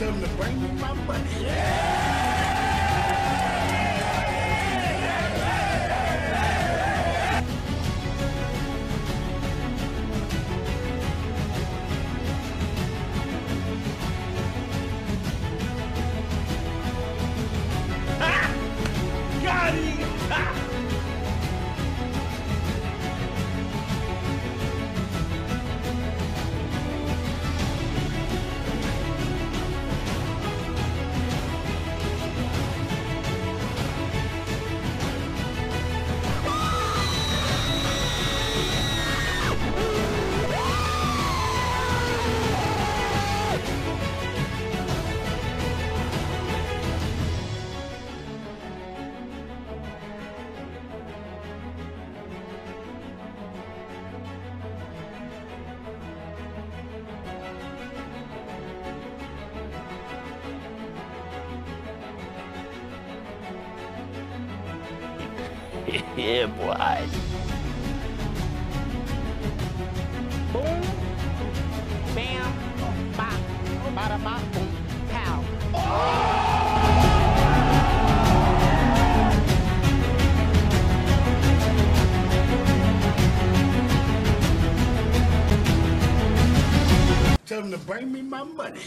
Tell them to bring me my money. Got him! Ah! yeah, boy. Boom, bam, bop, bada bop, boom, pow. Tell them to bring me my money.